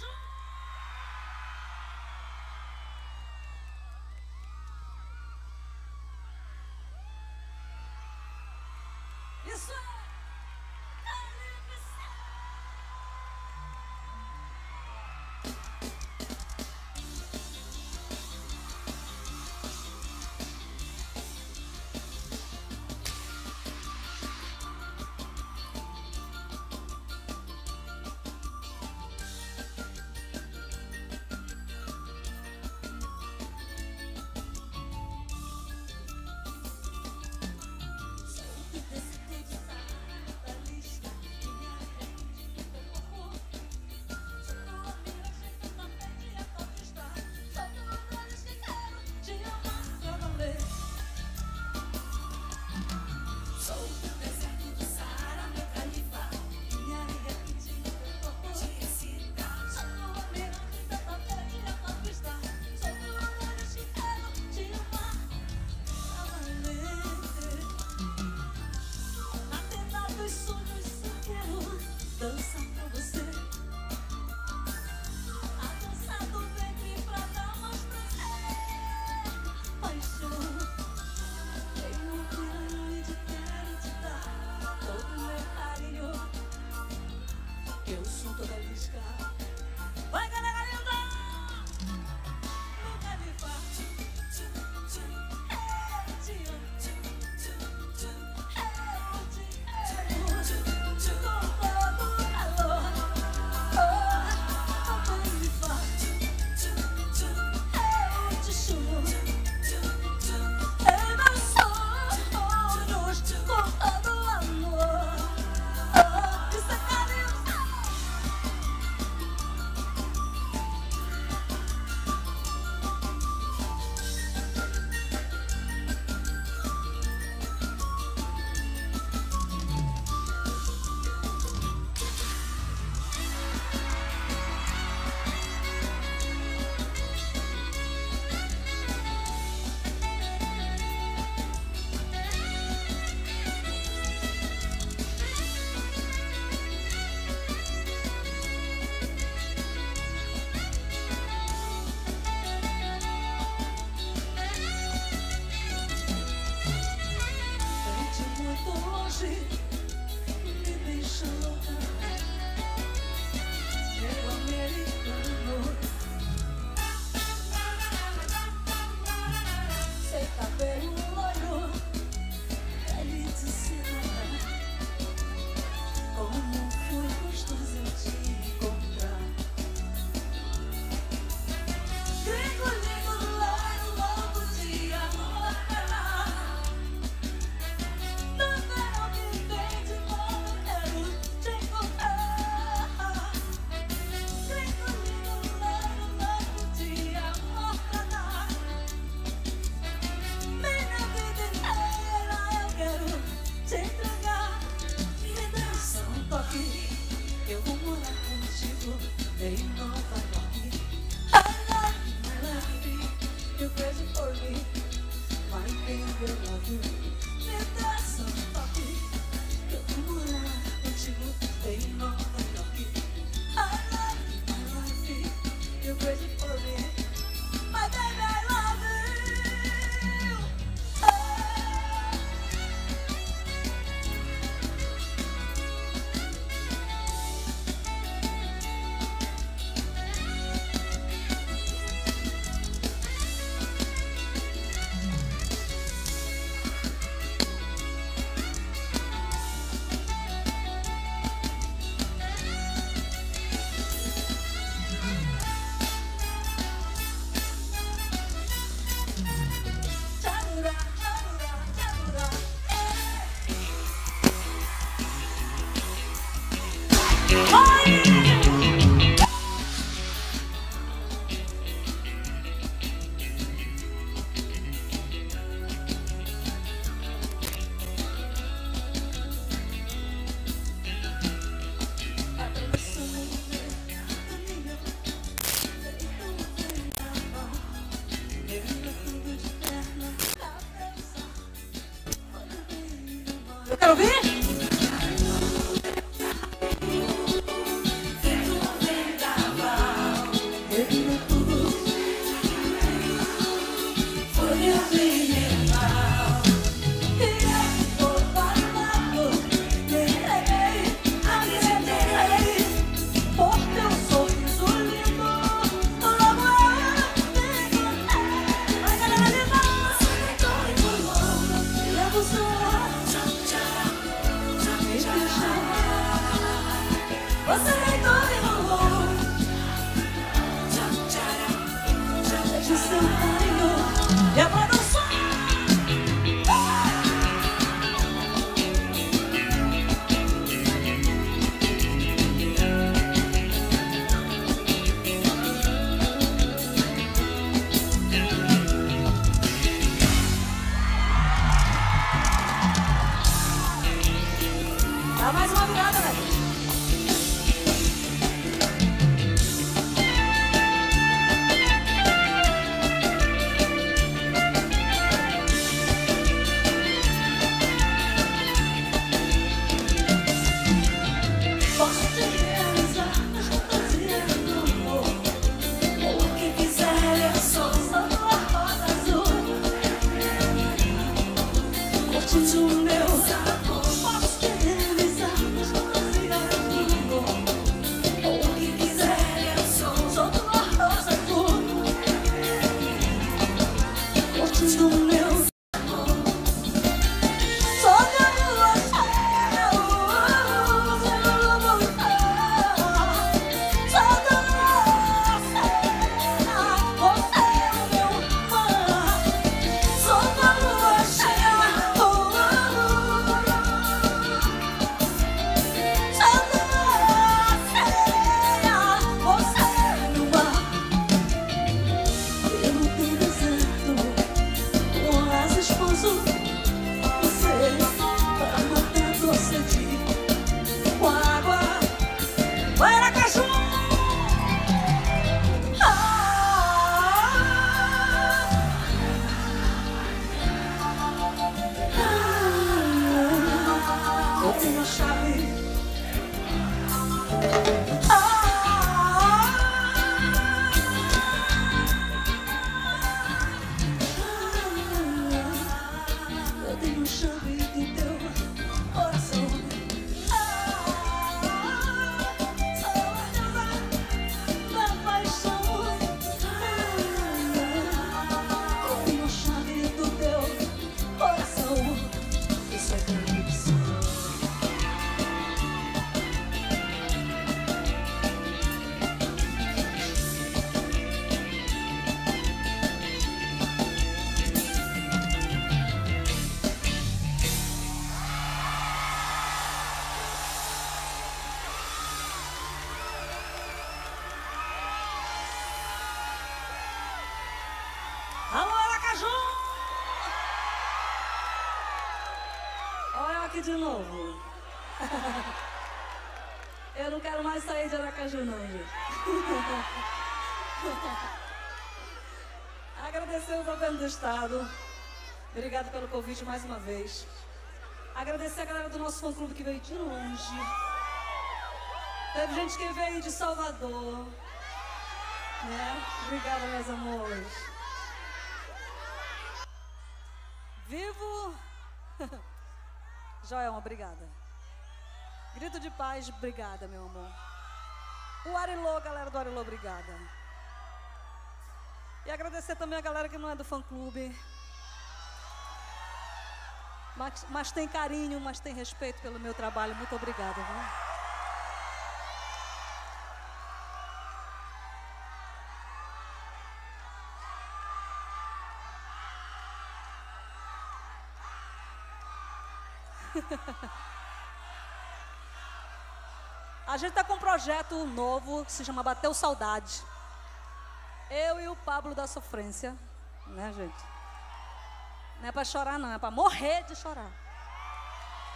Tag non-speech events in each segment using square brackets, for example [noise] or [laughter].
gravar. Do estado. Obrigado pelo convite mais uma vez. Agradecer a galera do nosso fã-clube que veio de longe. Teve gente que veio de Salvador. Né? Obrigada, meus amores. Vivo. [laughs] Joelma, obrigada. Grito de paz, obrigada, meu amor. O Arilô, galera do Arilô, obrigada. E agradecer também a galera que não é do fã-clube. Mas, mas tem carinho, mas tem respeito pelo meu trabalho. Muito obrigada, viu? [laughs] A gente tá com um projeto novo que se chama Bateu Saudade. Eu e o Pablo da Sofrência, né, gente? Não é pra chorar, não, é pra morrer de chorar.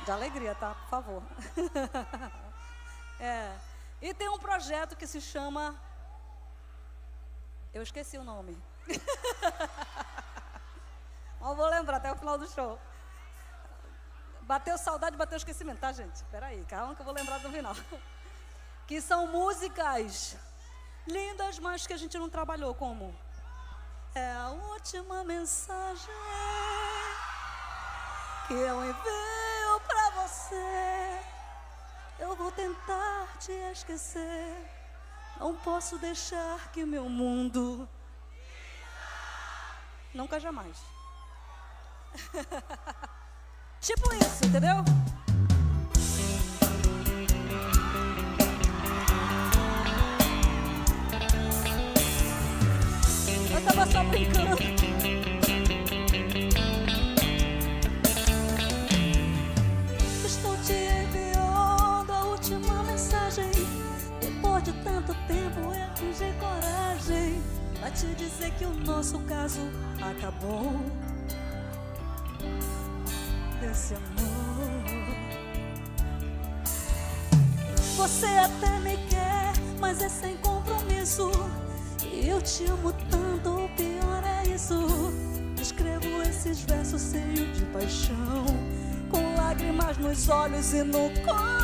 De alegria, tá? Por favor. [laughs] é. E tem um projeto que se chama. Eu esqueci o nome. [laughs] Mas vou lembrar até o final do show. Bateu saudade, bateu esquecimento, tá, gente? Peraí, calma que eu vou lembrar do final. [laughs] Que são músicas lindas, mas que a gente não trabalhou como. É a última mensagem que eu envio pra você. Eu vou tentar te esquecer. Não posso deixar que meu mundo. Nunca jamais. [laughs] tipo isso, entendeu? Dizer que o nosso caso acabou. Desse amor. Você até me quer, mas é sem compromisso. E eu te amo tanto, o pior é isso. Escrevo esses versos cheios de paixão, com lágrimas nos olhos e no coração.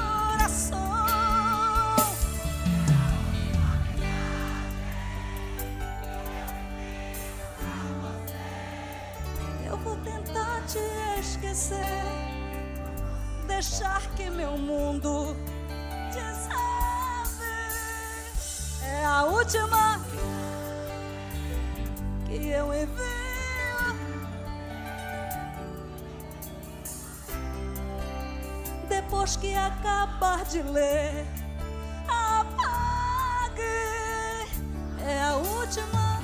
De ler, apague. É a última.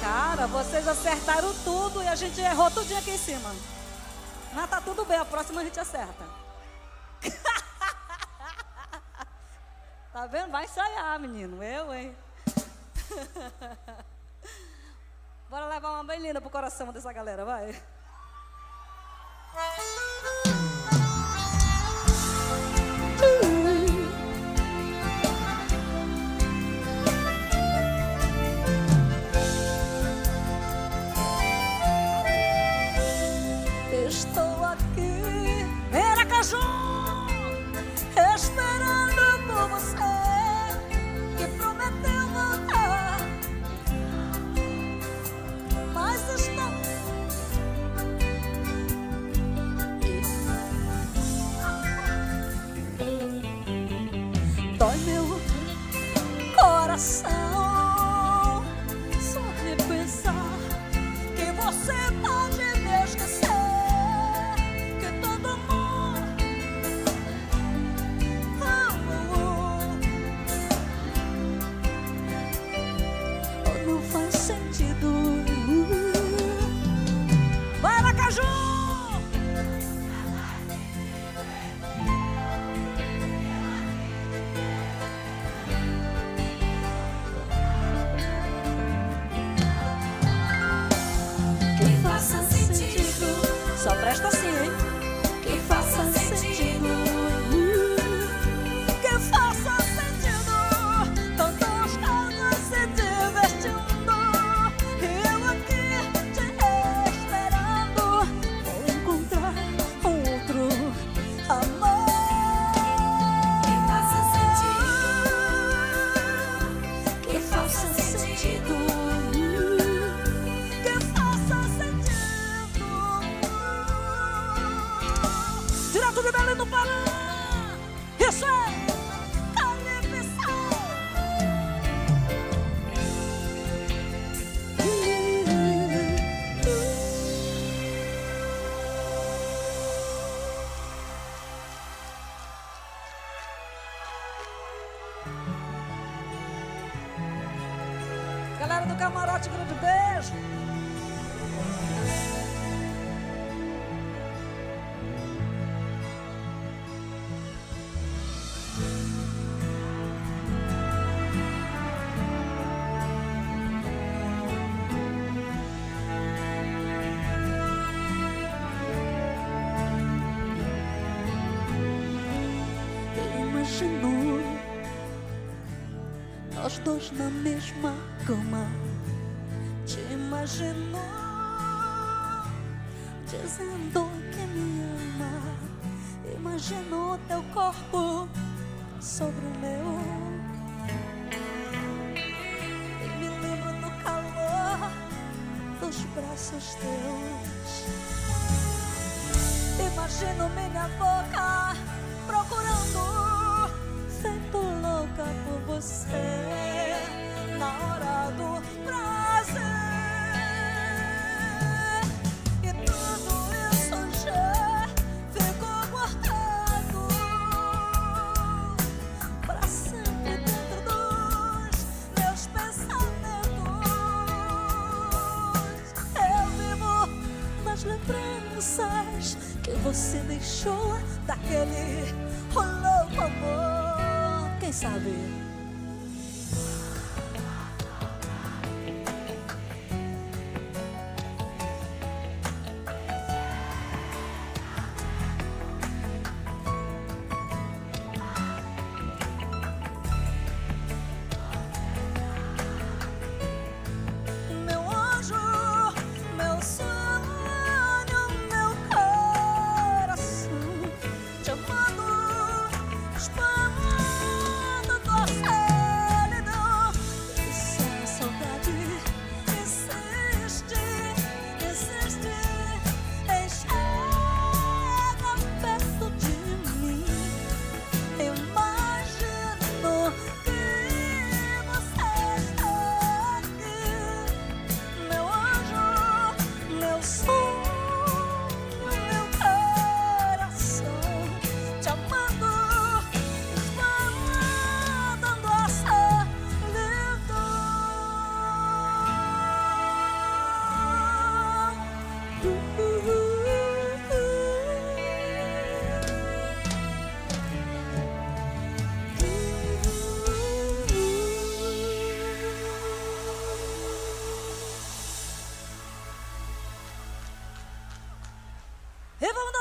Cara, vocês acertaram tudo e a gente errou tudinho aqui em cima. Mas tá tudo bem, a próxima a gente acerta. [laughs] tá vendo? Vai ensaiar, menino. Eu, hein? [laughs] Bora levar uma bem linda pro coração dessa galera, vai. Dois na mesma cama. Te imaginou dizendo que me ama. Imaginou teu corpo sobre o meu. E me lembro do calor dos braços teus. Imagino minha boca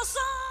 song.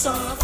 song.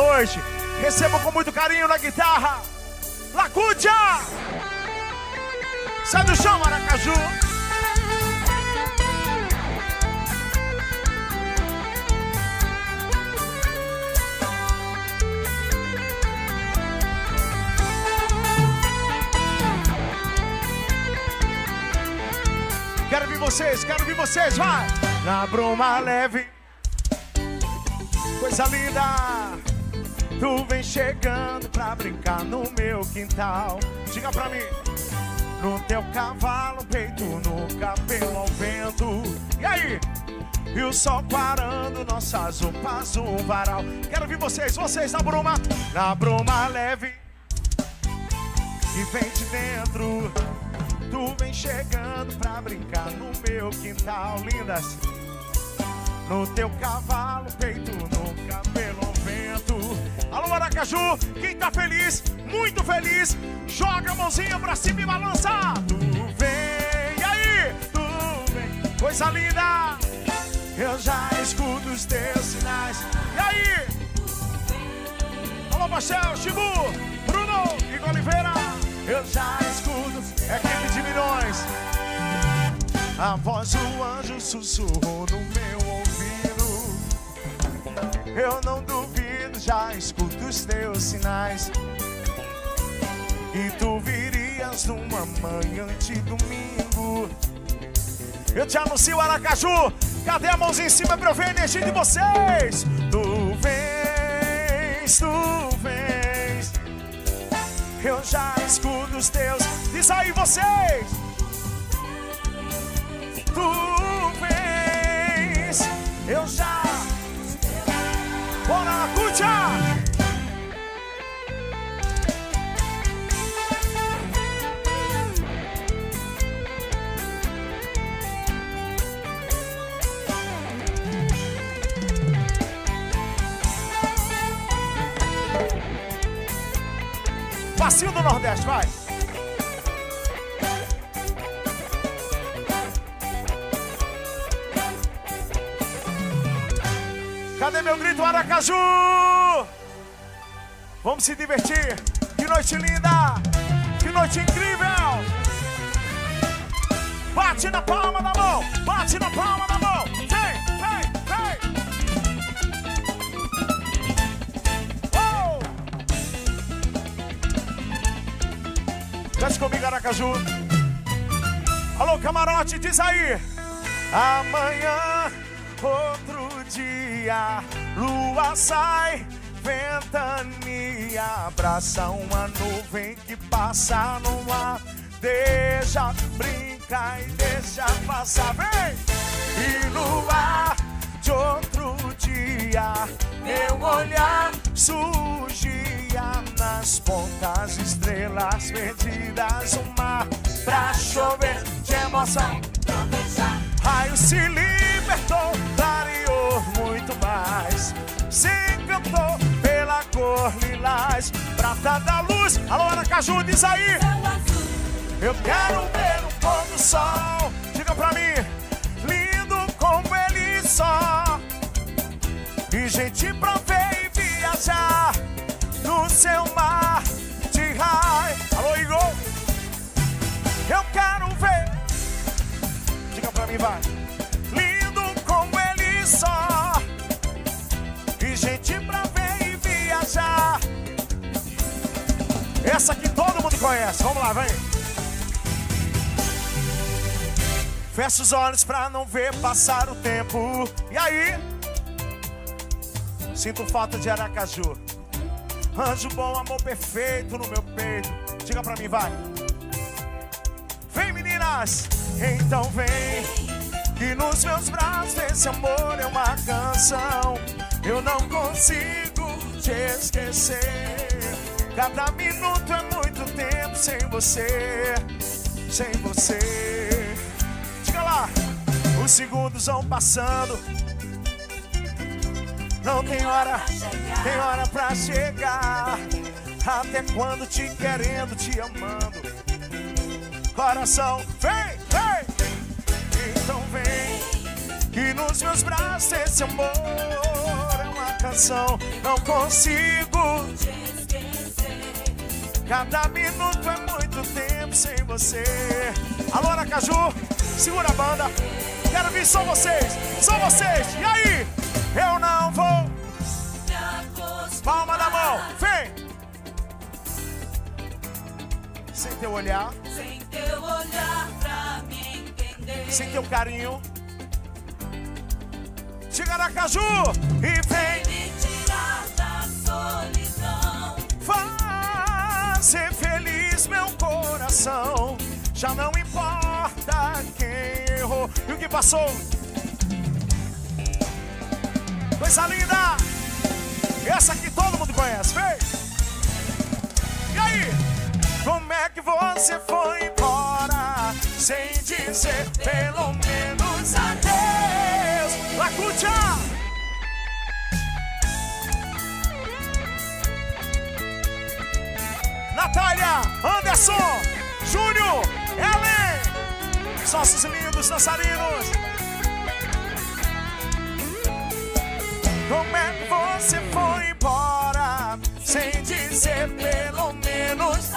noite. Recebo com muito carinho na guitarra. Lacúdia! Sai do chão, Maracaju! Quero ver vocês, quero ver vocês, vai! Na bruma leve, coisa linda! Tu vem chegando pra brincar no meu quintal. Diga pra mim. No teu cavalo, peito no cabelo ao vento. E aí? E o sol parando nossas roupas no varal. Quero ver vocês, vocês na bruma. Na bruma leve. E vem de dentro. Tu vem chegando pra brincar no meu quintal. Lindas. No teu cavalo, peito no vento. Alô, Aracaju, quem tá feliz, muito feliz, joga a mãozinha pra cima e balança. Tu vem, e aí? Tu vem, coisa linda. Eu já escuto os teus sinais. E aí? Alô, Marcel, Chibu, Bruno, Igor Oliveira. Eu já escuto, equipe de milhões. A voz do anjo sussurrou no meu ouvido. Eu não duvido, já escuto os teus sinais. E tu virias numa manhã de domingo. Eu te anuncio, Aracaju. Cadê a mãozinha em cima pra eu ver a energia de vocês? Tu vens, tu vens. Eu já escuto os teus. Diz aí vocês. Tu vens. Eu já. Bora, Cutia! Passinho do Nordeste, vai! Cadê meu grito, Aracaju? Vamos se divertir. Que noite linda! Que noite incrível! Bate na palma da mão! Bate na palma da mão! Vem, vem, vem! Oh! Desce comigo, Aracaju. Alô, camarote, diz aí. Amanhã, outro dia, lua sai, ventania, abraça uma nuvem que passa no ar. Deixa brincar e deixa passar, vem! E ar de outro dia, meu olhar surgia nas pontas estrelas perdidas, o mar pra chover de emoção. Raio se libertou, muito mais. Se encantou pela cor lilás, prata da luz. Alô, Aracaju, diz aí. Eu quero ver o pôr do sol. Diga pra mim, lindo como ele só. E gente pra ver e viajar no seu mar de raio. Alô, Igor. Eu quero ver. Diga pra mim, vai. Essa aqui todo mundo conhece. Vamos lá, vem. Fecha os olhos pra não ver passar o tempo. E aí? Sinto falta de Aracaju. Anjo bom, amor perfeito no meu peito. Diga pra mim, vai. Vem, meninas. Então vem. Que nos meus braços esse amor é uma canção. Eu não consigo te esquecer. Cada minuto é muito tempo sem você. Sem você. Diga lá. Os segundos vão passando. Não tem hora, tem hora pra chegar. Até quando te querendo, te amando. Coração, vem, vem. Então vem. Que nos meus braços esse amor é uma canção. Não consigo. Cada minuto é muito tempo sem você. Alô, Aracaju, segura a banda. Quero ver só vocês, só vocês. E aí? Eu não vou. Palma na mão, vem. Sem teu olhar. Sem teu olhar pra me entender. Sem teu carinho. Chega Aracaju e vem. vem me tirar da solidão. Vai coração. Já não importa quem errou. E o que passou? Coisa linda! Essa aqui todo mundo conhece, vem! E aí? Como é que você foi embora sem dizer pelo menos adeus? Lacutia! Natália, Anderson, Júnior, Ellen, sócios lindos dançarinos. Como é que você foi embora sem dizer pelo menos?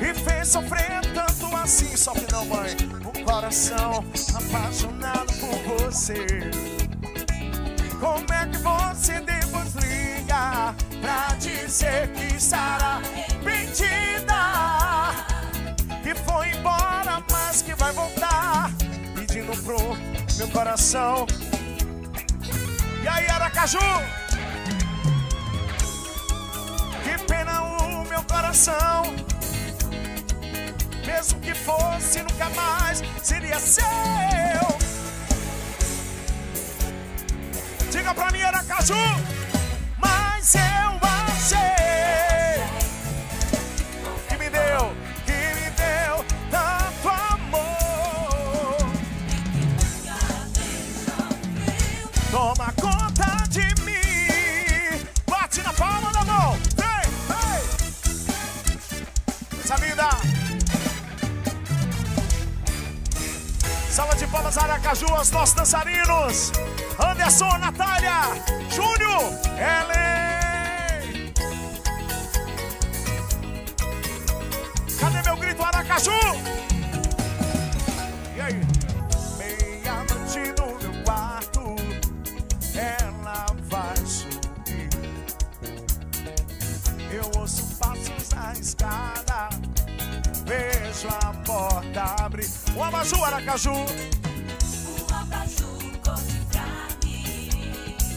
E fez sofrer tanto assim, que não, mãe, um coração apaixonado por você. Como é que você depois liga pra dizer que estará arrependida? Que foi embora, mas que vai voltar, pedindo pro meu coração. E aí, Aracaju? Que pena o meu coração. Mesmo que fosse, nunca mais seria seu. Diga pra mim, Aracaju. Palmas, Aracaju, aos nossos dançarinos. Anderson, Natália, Júnior, Ellen. Aracaju? E aí? Meia-noite no meu quarto, ela vai subir. Eu ouço passos na escada, vejo a porta abrir. O Amaju, Aracaju.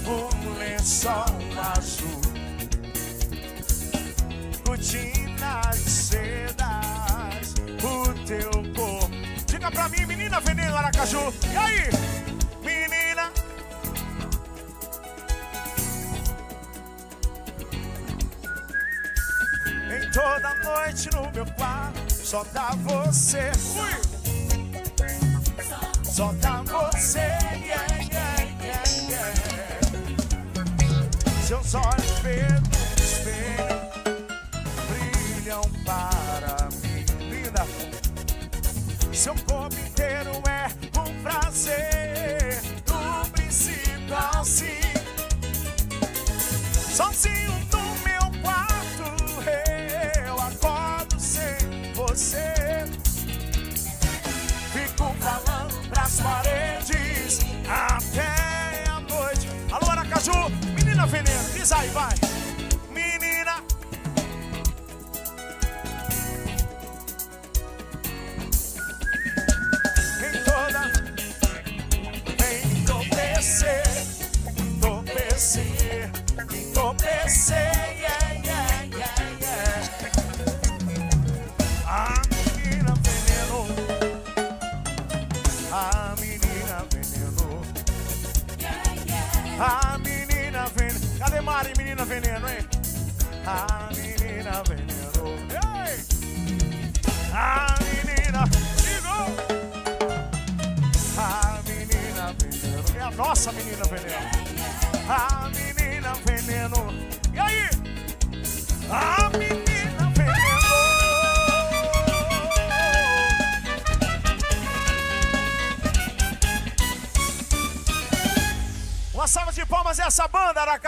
um lençol azul, cortina de sedas, o teu corpo. Diga pra mim, menina veneno Aracaju. E aí, menina? Em toda noite no meu quarto, só dá você. Fui. Só dá você. Yeah, yeah, yeah, yeah. Seus olhos verdes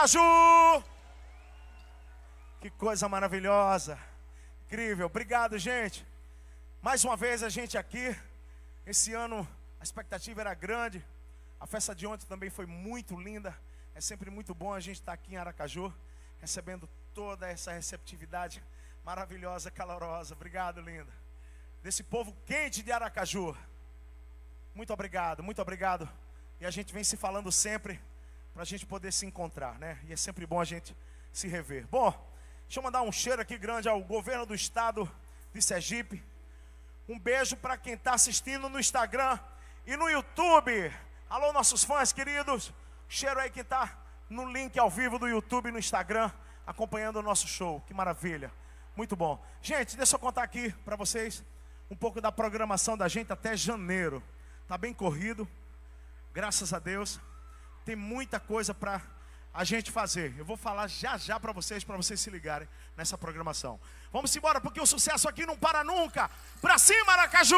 Aracaju! Que coisa maravilhosa, incrível. Obrigado, gente. Mais uma vez a gente aqui. Esse ano a expectativa era grande. A festa de ontem também foi muito linda. É sempre muito bom a gente estar aqui em Aracaju, recebendo toda essa receptividade maravilhosa, calorosa. Obrigado, linda. Desse povo quente de Aracaju. Muito obrigado, muito obrigado. E a gente vem se falando sempre para a gente poder se encontrar, né? E é sempre bom a gente se rever. Bom, Deixa eu mandar um cheiro aqui grande ao governo do estado de Sergipe. Um beijo para quem está assistindo no Instagram e no YouTube. Alô, nossos fãs queridos. Cheiro aí quem está no link ao vivo do YouTube e no Instagram, acompanhando o nosso show. Que maravilha. Muito bom. Gente, deixa eu contar aqui para vocês um pouco da programação da gente até janeiro. Tá bem corrido. Graças a Deus. Tem muita coisa para a gente fazer. Eu vou falar já já para vocês, para vocês se ligarem nessa programação. Vamos embora, porque o sucesso aqui não para nunca. Pra cima, Aracaju!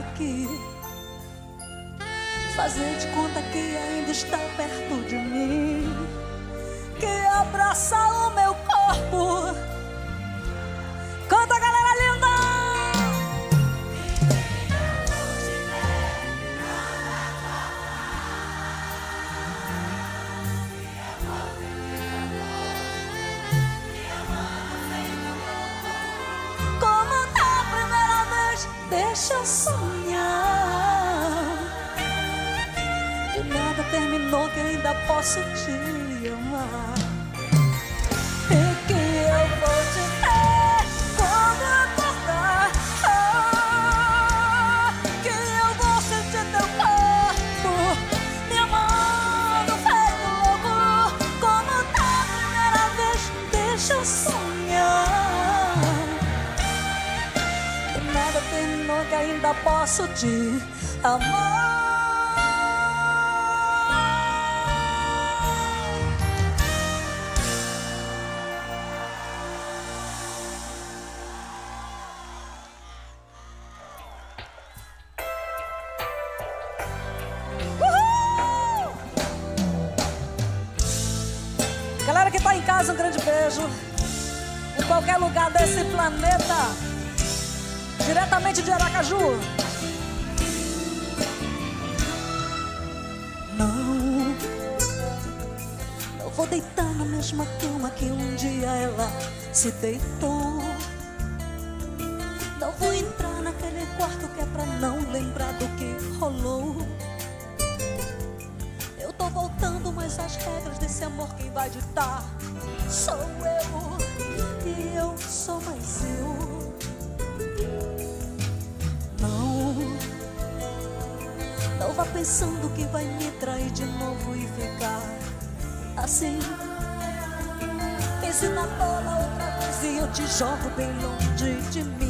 aqui. Fazer de conta que ainda está perto de mim. beijo em qualquer lugar desse planeta, diretamente de Aracaju. Não, não vou deitar na mesma cama que um dia ela se deitou. 至少会被笼罩在迷。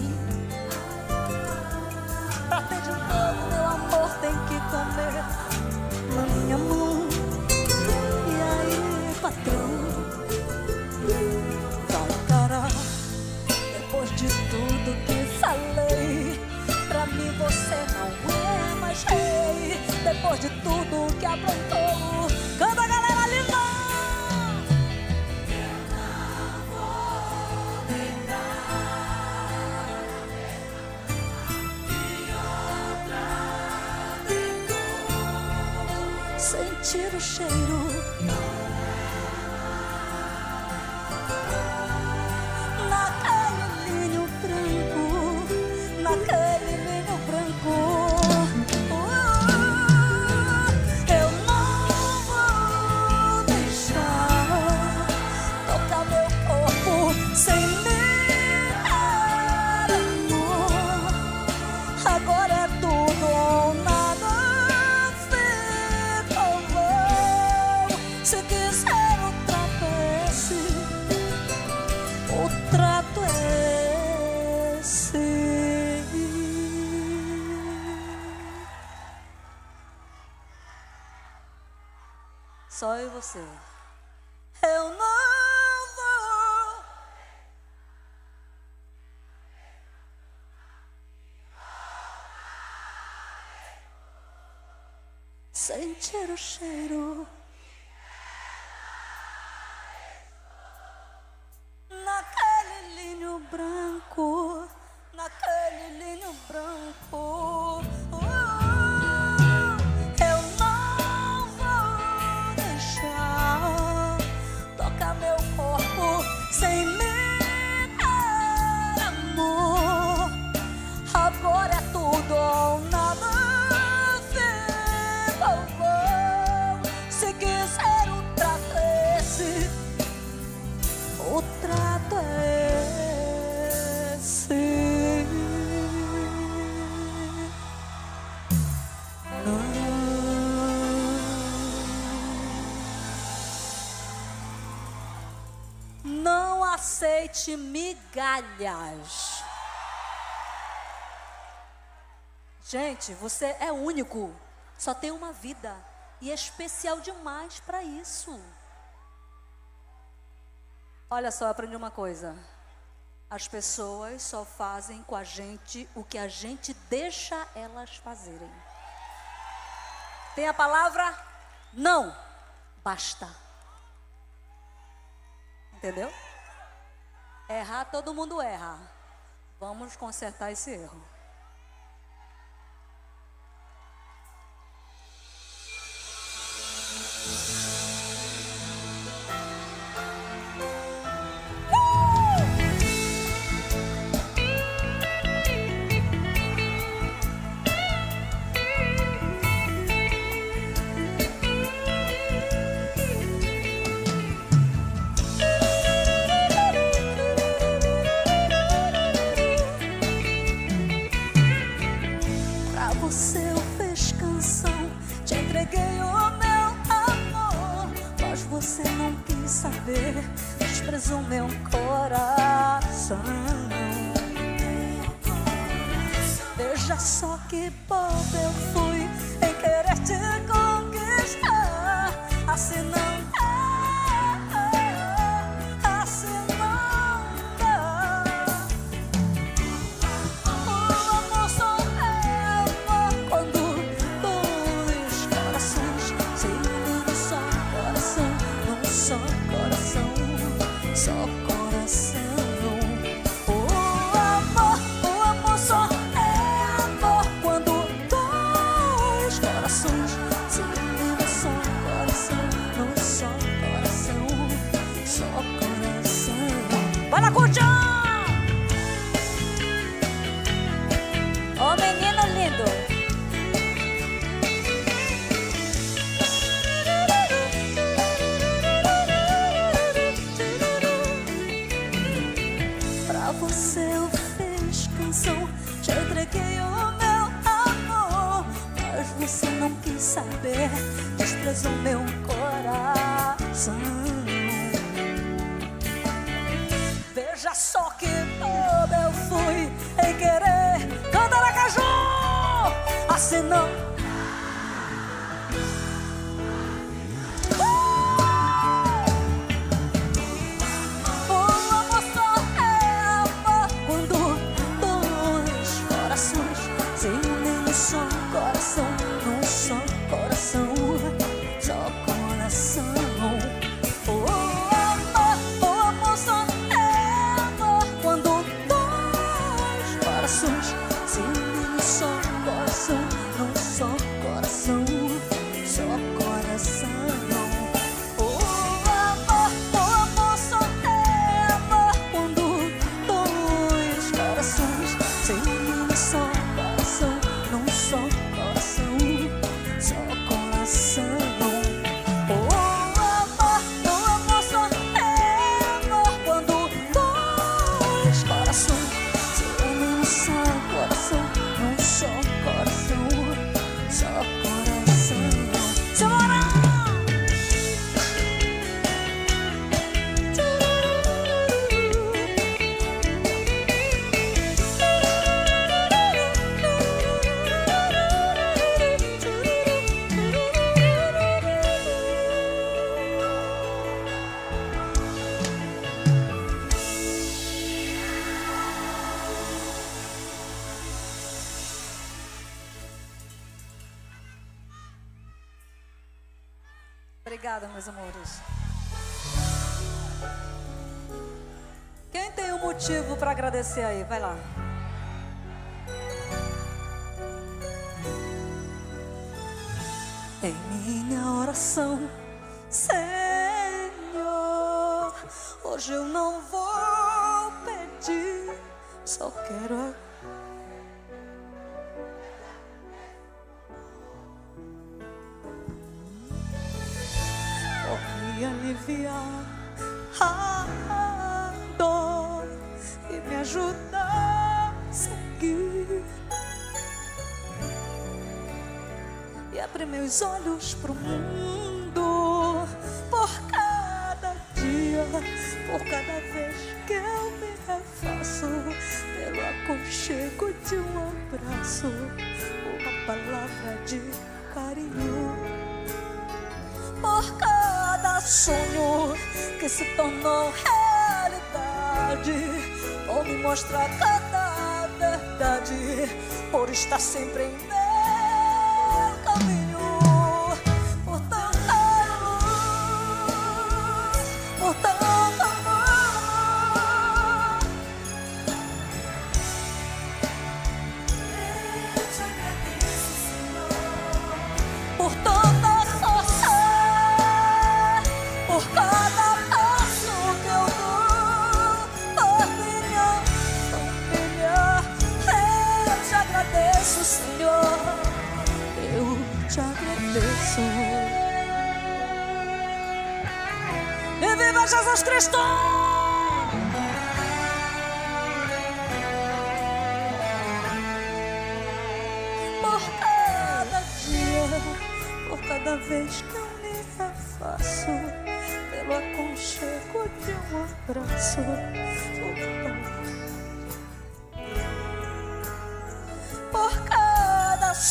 descer. Não aceite migalhas. Gente, você é único. Só tem uma vida. E é especial demais para isso. Olha só, aprendi uma coisa. As pessoas só fazem com a gente o que a gente deixa elas fazerem. Tem a palavra não basta. Entendeu? Errar todo mundo erra. Vamos consertar esse erro. Para agradecer aí? Vai lá.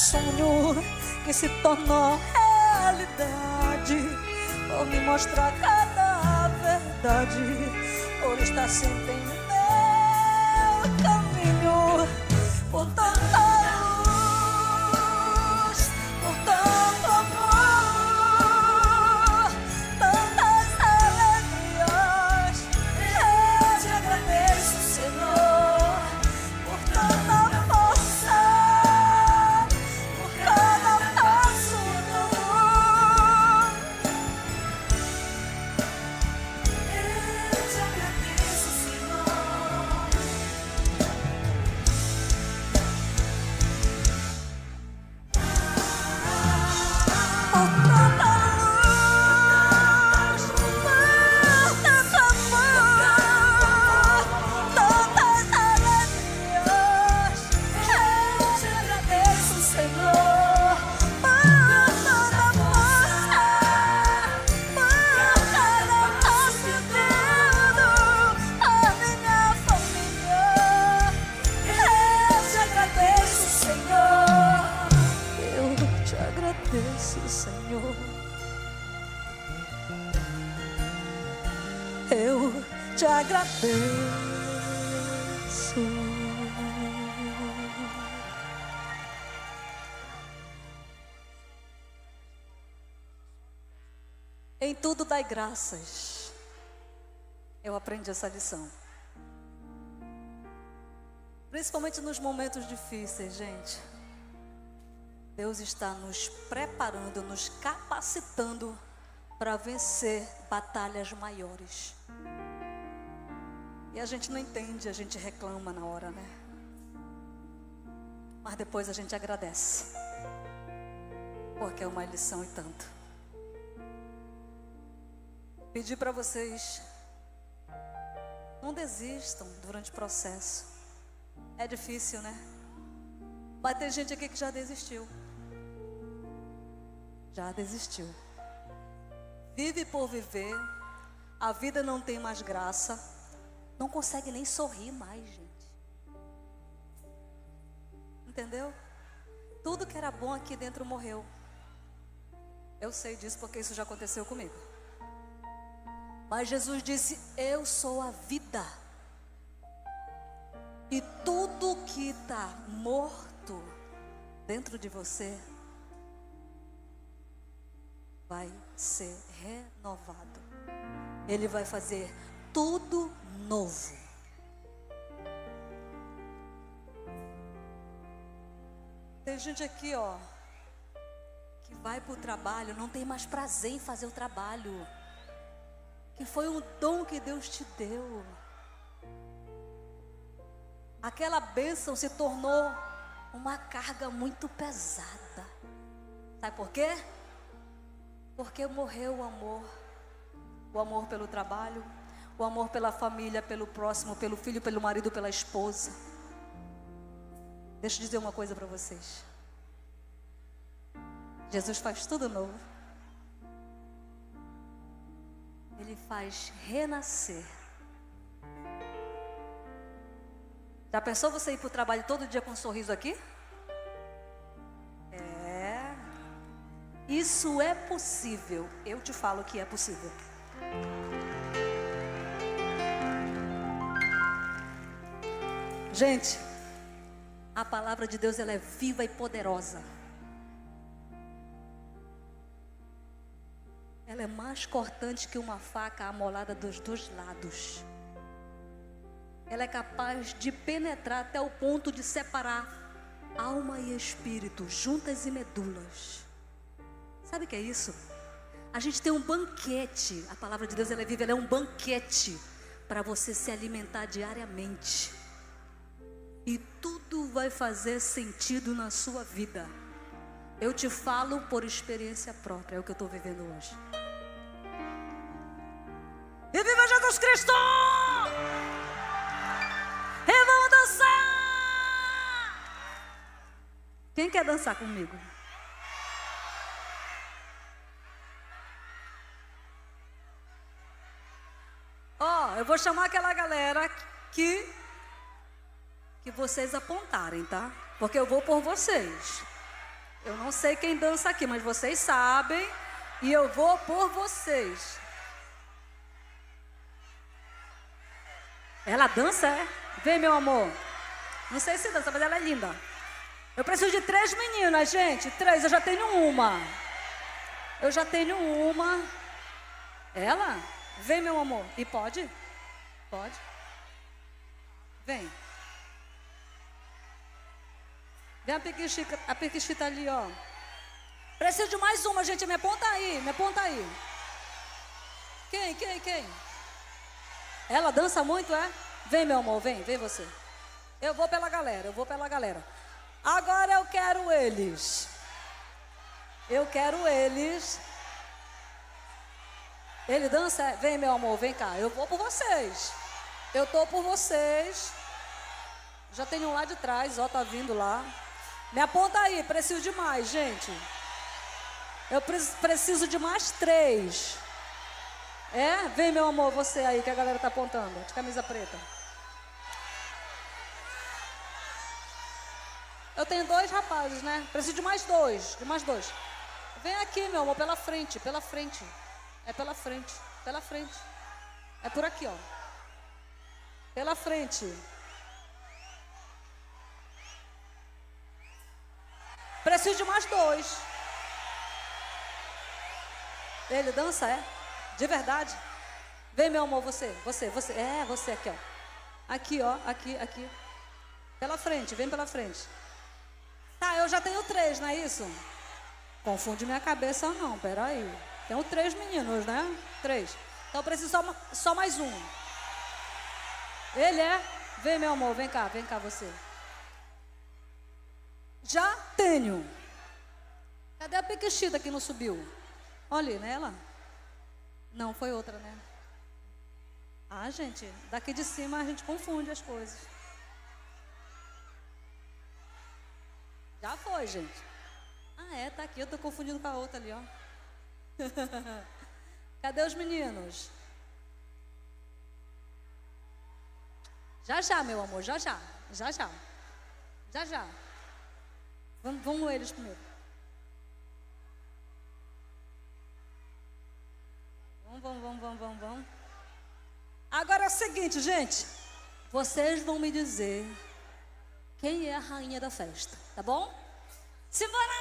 Sonho que se tornou realidade, por me mostrar cada verdade, por estar sempre em graças. Eu aprendi essa lição. Principalmente nos momentos difíceis, gente. Deus está nos preparando, nos capacitando para vencer batalhas maiores. E a gente não entende, a gente reclama na hora, né? Mas depois a gente agradece. Porque é uma lição e tanto. Pedir para vocês não desistam durante o processo. É difícil, né? Mas tem gente aqui que já desistiu. Já desistiu. Vive por viver. A vida não tem mais graça. Não consegue nem sorrir mais, gente. Entendeu? Tudo que era bom aqui dentro morreu. Eu sei disso porque isso já aconteceu comigo. Mas Jesus disse: Eu sou a vida. E tudo que está morto dentro de você vai ser renovado. Ele vai fazer tudo novo. Tem gente aqui, ó, que vai para o trabalho, não tem mais prazer em fazer o trabalho. Que foi um dom que Deus te deu. Aquela bênção se tornou uma carga muito pesada. Sabe por quê? Porque morreu o amor. O amor pelo trabalho, o amor pela família, pelo próximo, pelo filho, pelo marido, pela esposa. Deixa eu dizer uma coisa para vocês. Jesus faz tudo novo. Ele faz renascer. Já pensou você ir para o trabalho todo dia com um sorriso aqui? É. Isso é possível. Eu te falo que é possível. Gente, a palavra de Deus ela é viva e poderosa. Ela é mais cortante que uma faca amolada dos dois lados. Ela é capaz de penetrar até o ponto de separar alma e espírito, juntas e medulas. Sabe o que é isso? A gente tem um banquete. A palavra de Deus ela é viva, ela é um banquete para você se alimentar diariamente. E tudo vai fazer sentido na sua vida. Eu te falo por experiência própria, é o que eu estou vivendo hoje. E viva Jesus Cristo! E vamos dançar! Quem quer dançar comigo? Ó, oh, eu vou chamar aquela galera que que vocês apontarem, tá? Porque eu vou por vocês. Eu não sei quem dança aqui, mas vocês sabem e eu vou por vocês. Ela dança, é? Vem, meu amor. Não sei se dança, mas ela é linda. Eu preciso de três meninas, gente. Três, eu já tenho uma. Eu já tenho uma. Ela? Vem, meu amor. E pode? Pode? Vem. Vem a periquita, a periquita ali, ó. Preciso de mais uma, gente. Me aponta aí, me aponta aí. Quem, quem, quem? Ela dança muito, é? Vem, meu amor, vem, vem você. Eu vou pela galera, eu vou pela galera. Agora eu quero eles. Eu quero eles ele dança, é, vem meu amor, vem cá. Eu vou por vocês. Eu tô por vocês. Já tem um lá de trás, ó, tá vindo lá. Me aponta aí, preciso de mais, gente. Eu preciso de mais três. É? Vem, meu amor, você aí que a galera tá apontando, de camisa preta. Eu tenho dois rapazes, né? Preciso de mais dois, de mais dois. Vem aqui, meu amor, pela frente, pela frente. É pela frente, pela frente. É por aqui, ó. Pela frente. Preciso de mais dois. Ele dança, é? De verdade? Vem, meu amor, você, você, você. É, você aqui, ó. Aqui, ó, aqui, aqui. Pela frente, vem pela frente. Tá, eu já tenho três, não é isso? Confunde minha cabeça não, peraí. Tenho três meninos, né? Três. Então preciso só, só mais um. Ele é? Vem, meu amor, vem cá, vem cá você. Já tenho. Cadê a pequechita que não subiu? Olha nela. Não, foi outra, né? Ah, gente, daqui de cima a gente confunde as coisas. Já foi, gente. Ah, é, tá aqui. Eu tô confundindo com a outra ali, ó. [laughs] Cadê os meninos? Já já, meu amor, já já. Já já. Já já. Vamos, vamos eles primeiro. Vamos, vamos, vamos, vamos, vamos, vamos. Agora é o seguinte, gente. Vocês vão me dizer quem é a rainha da festa, tá bom? Simbora!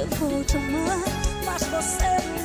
Eu vou te amar, mas você não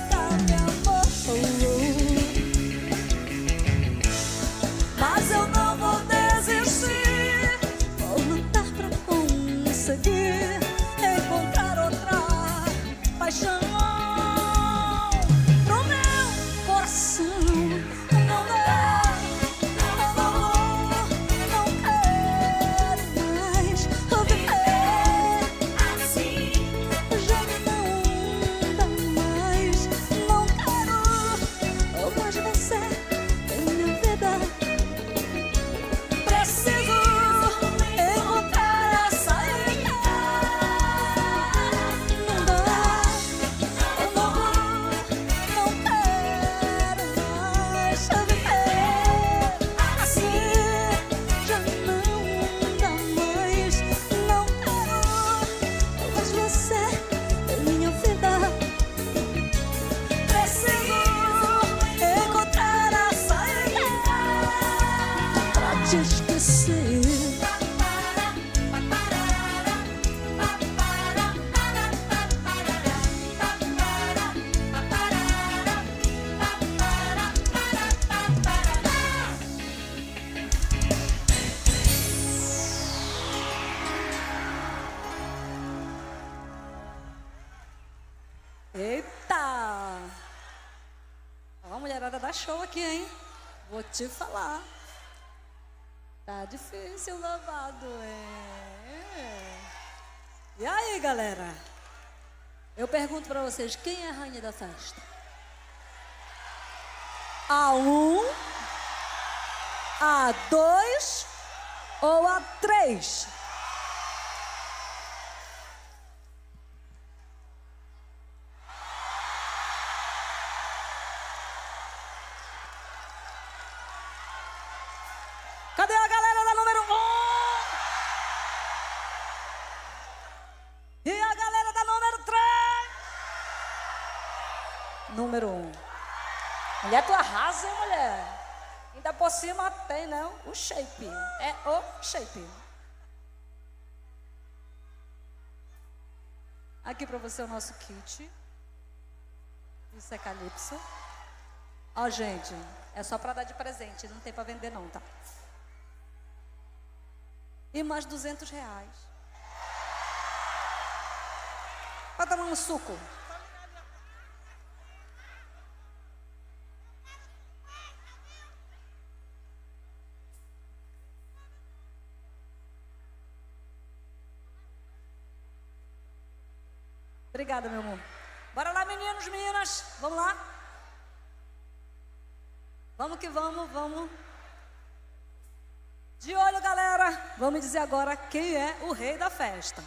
aşk ısı difícil, louvado. É. E aí, galera? Eu pergunto pra vocês, quem é a rainha da festa? A um, a dois ou a três? Hein, mulher? Ainda por cima tem, não? O shape. É o shape. Aqui pra você o nosso kit. Isso é calypso. Ó, gente, é só pra dar de presente, não tem pra vender não, tá? E mais 200 reais. Pra tomar um suco. Obrigada, meu amor. Bora lá, meninos, meninas. Vamos lá? Vamos que vamos, vamos. De olho, galera. Vamos dizer agora quem é o rei da festa.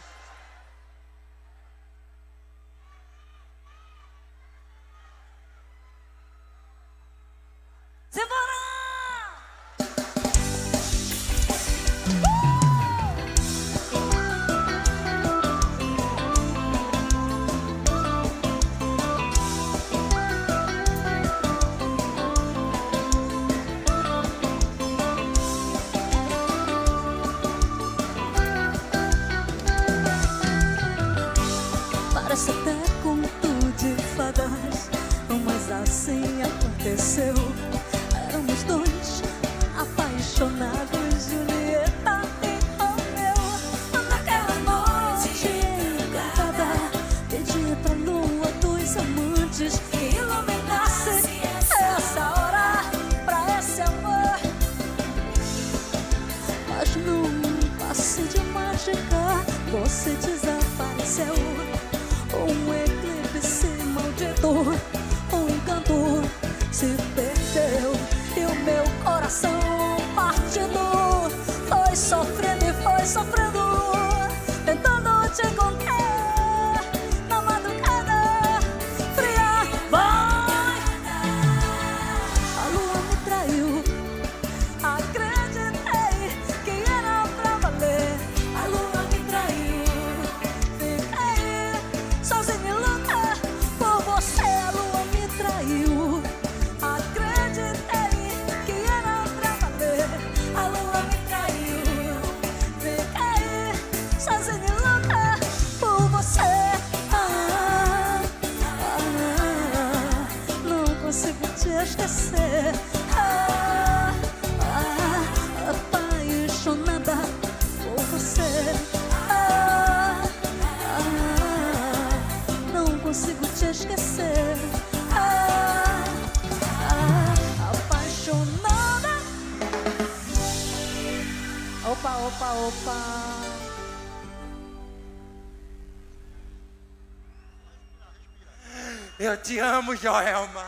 Eu te amo, Joelma.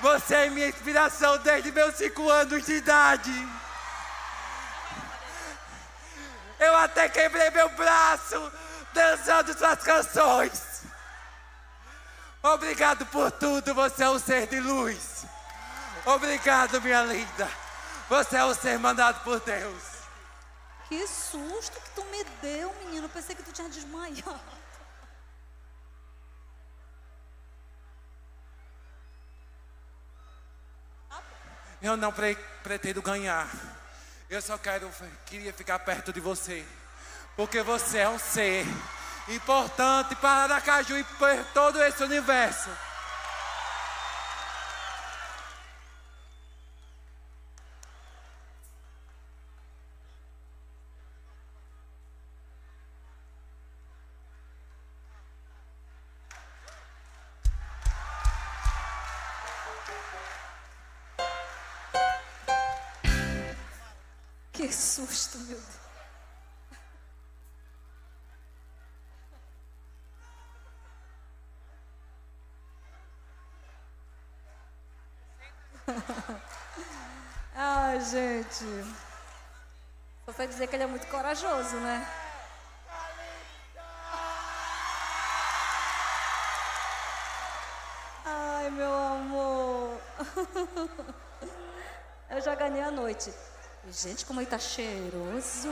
Você é minha inspiração desde meus cinco anos de idade. Eu até quebrei meu braço dançando suas canções. Obrigado por tudo, você é um ser de luz. Obrigado, minha linda. Você é um ser mandado por Deus. Que susto que tu me deu, menino. Pensei que tu tinha desmaiado. Eu não pre- pretendo ganhar. Eu só quero, queria ficar perto de você. Porque você é um ser importante para Aracaju e por todo esse universo. Só pra dizer que ele é muito corajoso, né? Ai, meu amor. Eu já ganhei a noite. Gente, como ele tá cheiroso.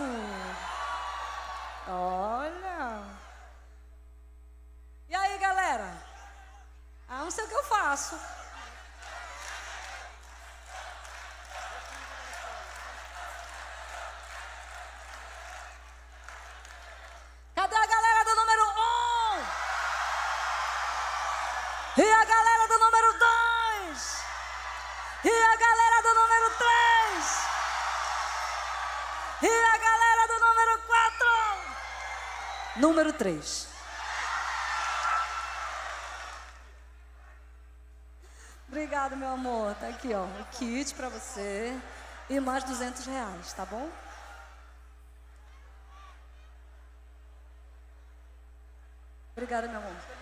Olha. E aí, galera? Ah, não sei o que eu faço. Número 3. Obrigado, meu amor. Tá aqui, ó. O kit para você. E mais 200 reais, tá bom? Obrigada, meu amor.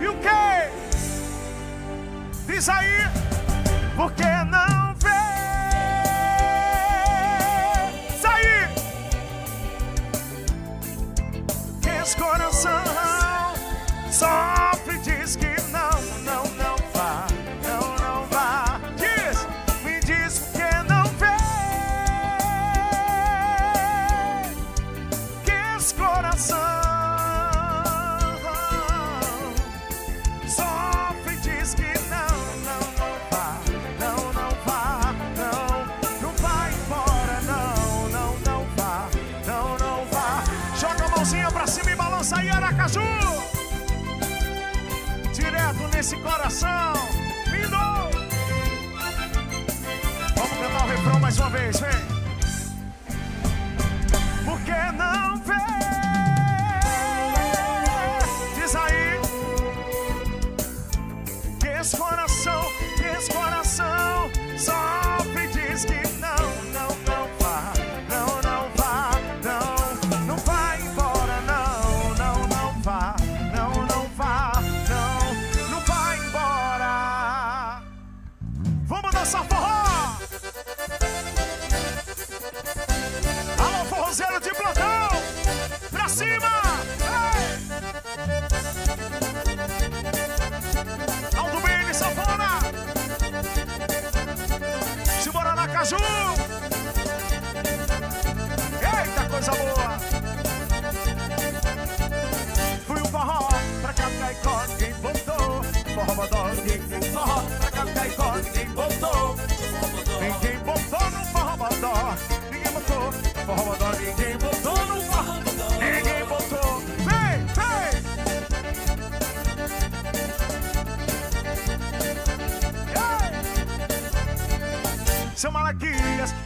E o que? Diz aí, porque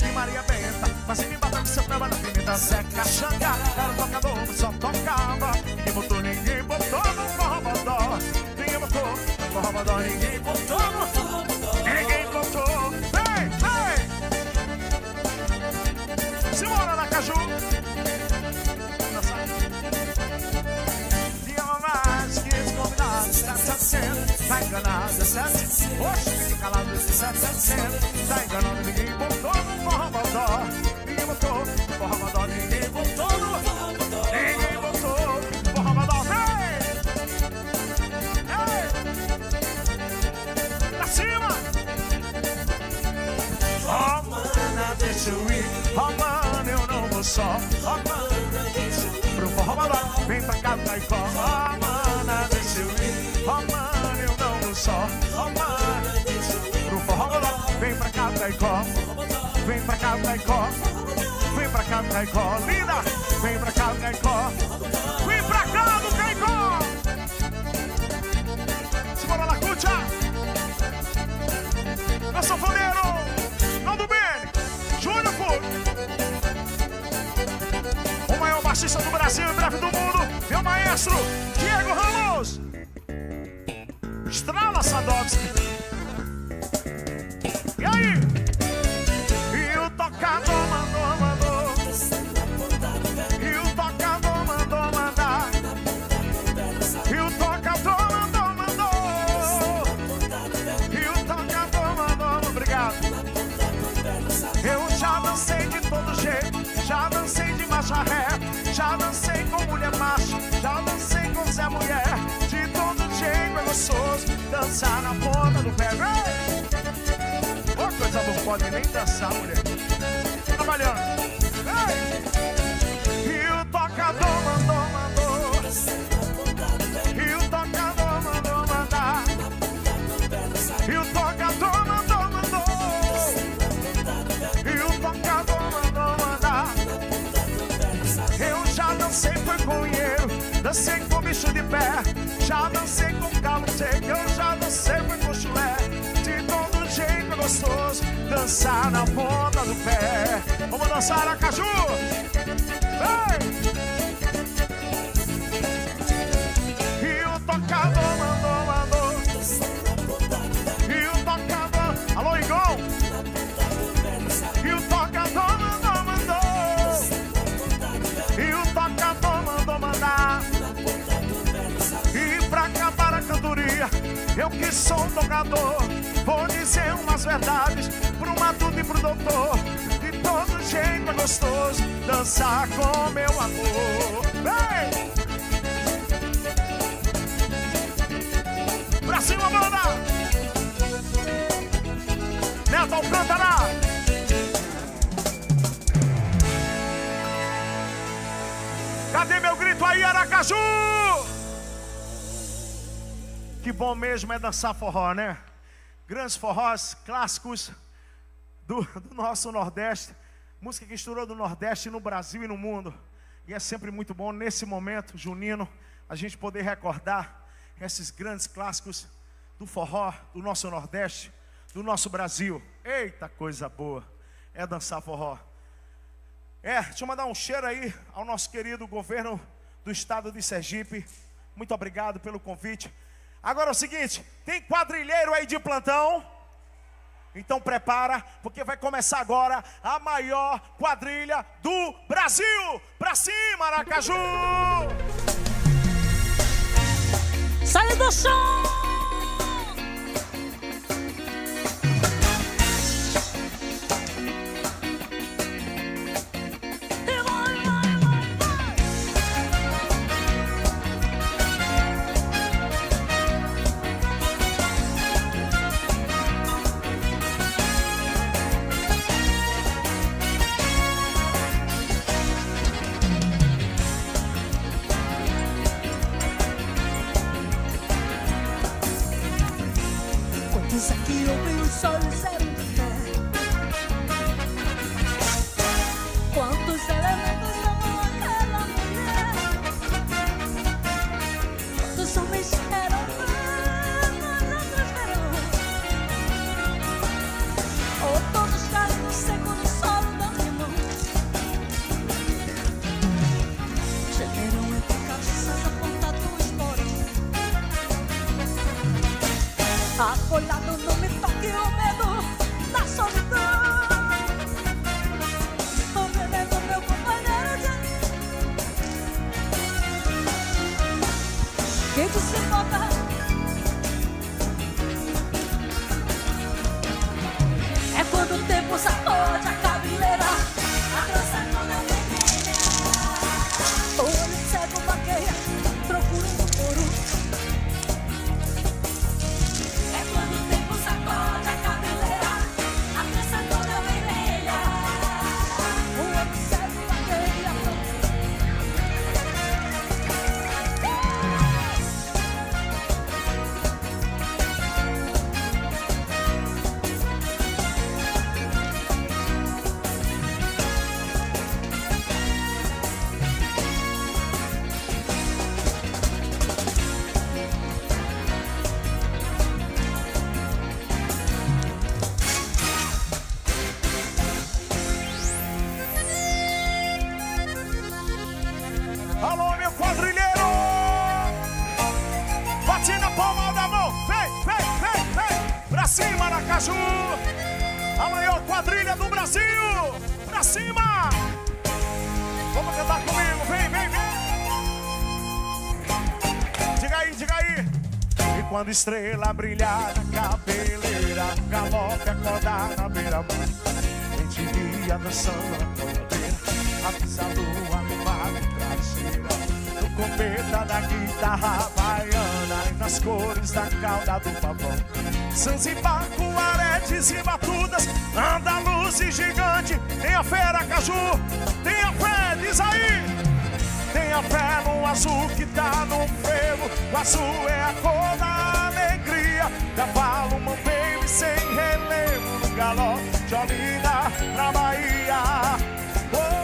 E Maria Benta. Fazendo embatendo seu pé na pimenta seca. Xanga era o tocador, só tocava. Ninguém botou, ninguém botou o forrobodó Ninguém botou no forrobodó, ninguém botou no forrobodó Ninguém botou, vem, vem Simbora na Caju Vai enganar 17 Hoje fique calado esse 7700 Tá enganado, ninguém botou no forró bodó. Ninguém botou no forró bodó, ninguém botou no Ninguém botou no forró bodó. Hey! Hey! Pra cima! Oh, mana, deixa eu ir. Oh, mana, eu não vou só. Oh, mana, deixa eu ir. Pro forró bodó, vem pra cá, Caicó. Oh, cá, Caicó. Vem pra cá, Caicó. Linda! Vem pra cá, Caicó. Vem pra cá do Caicó. Lá, Cutia. Meu sanfoneiro. Naldo Bene. Júnior Couto. O maior baixista do Brasil e breve do mundo. Meu maestro, coisa não pode nem dançar, mulher. Vamos dançar a caju. E o tocador mandou, mandou. E o tocador, alô Igor. E o tocador mandou, mandou. E o tocador mandou mandar. E pra acabar a cantoria, eu que sou tocador, vou dizer umas verdades gostoso dançar com meu amor. Vem! Pra cima, banda! Neto Alcântara! Cadê meu grito aí, Aracaju? Que bom mesmo é dançar forró, né? Grandes forrós clássicos do, do nosso Nordeste. Música que estourou do Nordeste no Brasil e no mundo. E é sempre muito bom nesse momento, junino, a gente poder recordar esses grandes clássicos do forró do nosso Nordeste, do nosso Brasil. Eita coisa boa é dançar forró. É, deixa eu mandar um cheiro aí ao nosso querido governo do estado de Sergipe. Muito obrigado pelo convite. Agora é o seguinte, tem quadrilheiro aí de plantão? Então prepara, porque vai começar agora a maior quadrilha do Brasil. Pra cima, Aracaju! Sai do chão! Alô, meu quadrilheiro! Bate na palma da mão! Vem, vem, vem, vem! Pra cima, Aracaju! A maior quadrilha do Brasil! Pra cima! Vamos cantar comigo! Vem, vem, vem! Diga aí, diga aí! E quando estrela brilhar na cabeleira, galope acordar na beira-mar, gente via dançando na avisa a lua cometa da guitarra baiana e nas cores da cauda do pavão. Zanzibar com aretes e batudas, anda luz e gigante, tem a fera caju, tem a fé, diz aí! Tenha fé no azul que tá no frevo. O azul é a cor da alegria. Cavalo, baby sem relevo. No galope de Olinda pra Bahia. Oh,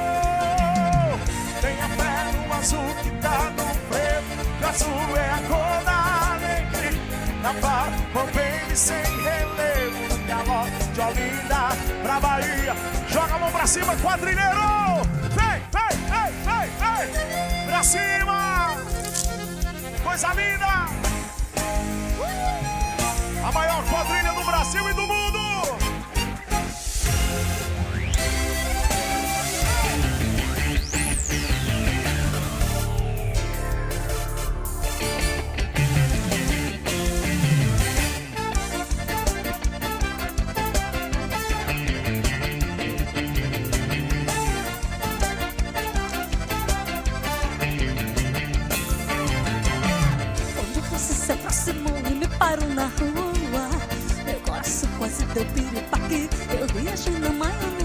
azul que tá no frevo. O azul é a cor da alegria. Cavalo, baby sem relevo. No galope de Olinda pra Bahia. Joga a mão pra cima, quadrilheiro! Vem, vem, vem, vem, vem! Pra cima! Coisa linda! A maior quadrilha do Brasil e do mundo! Coração quase deu piripaque Eu viajei na maionese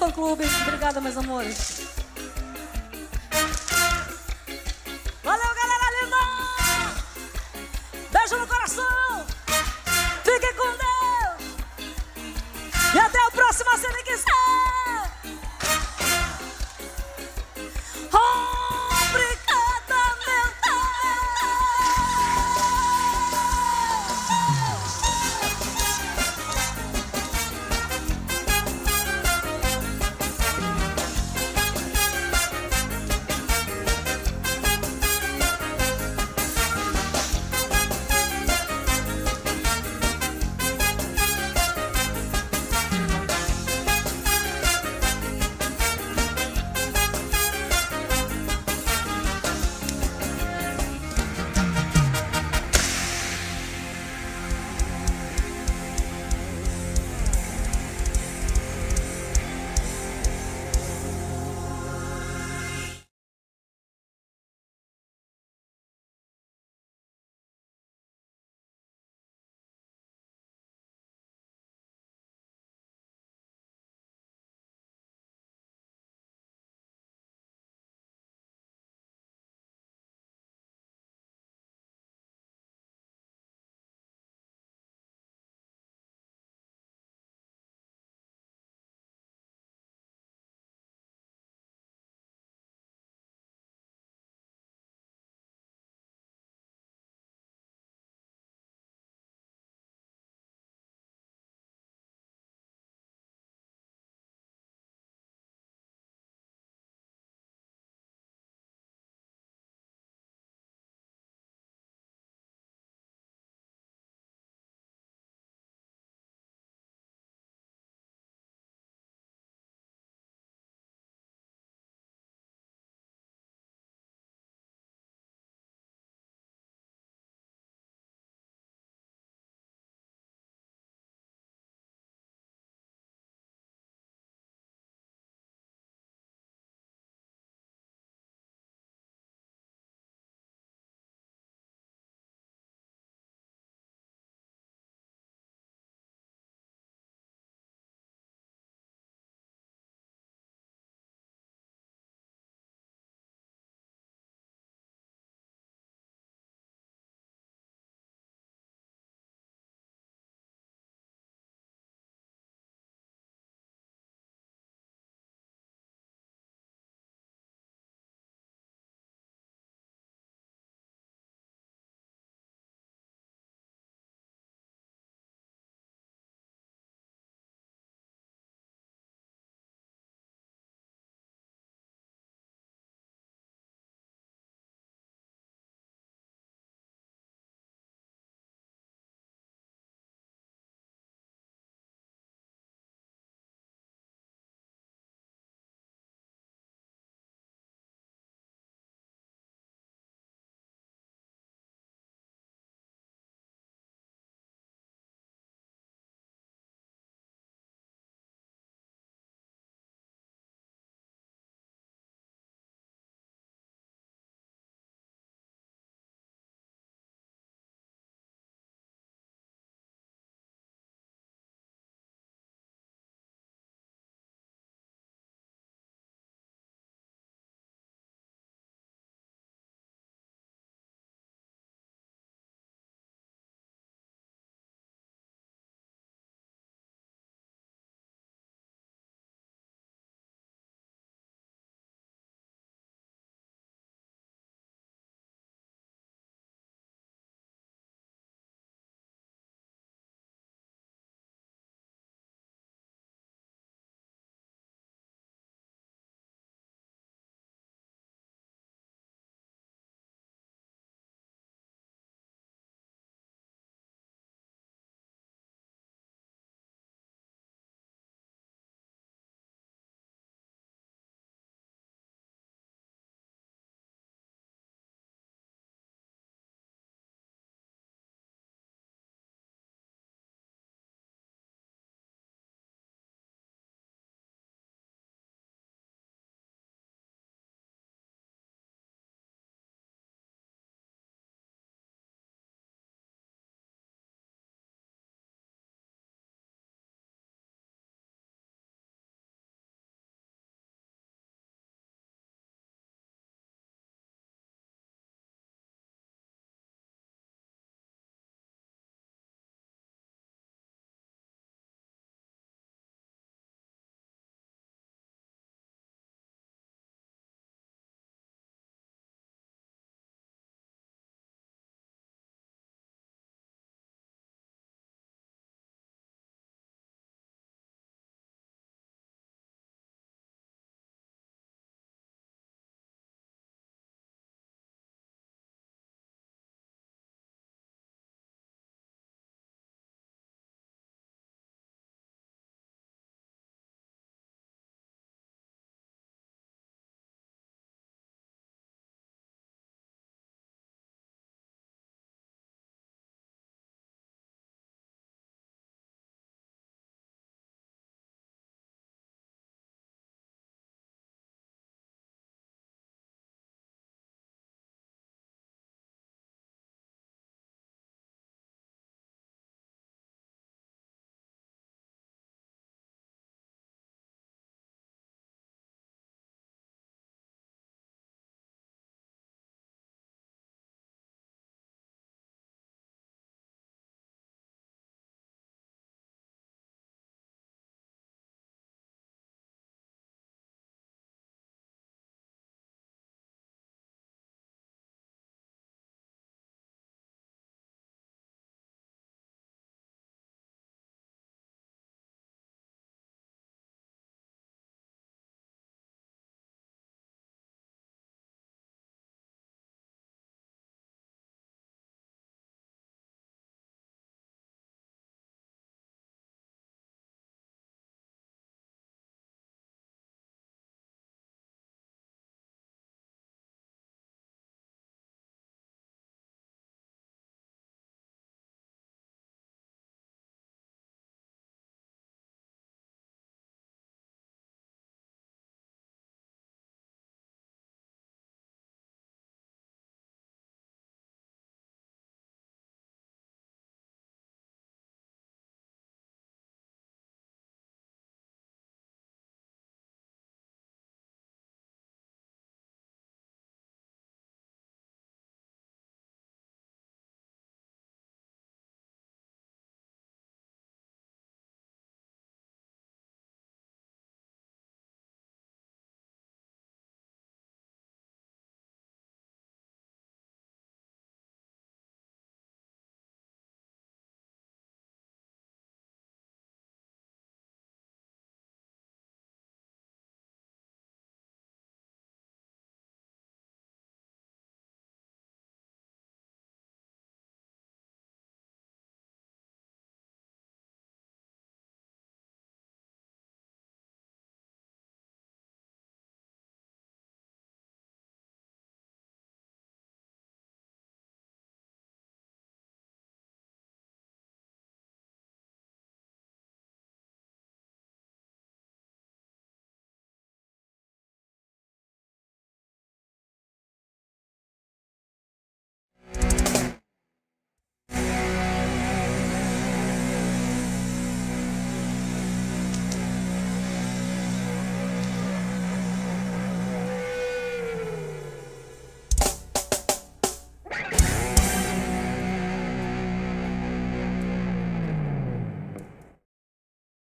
Beijo! A todos do nosso fã-clube. Obrigada, meus amores.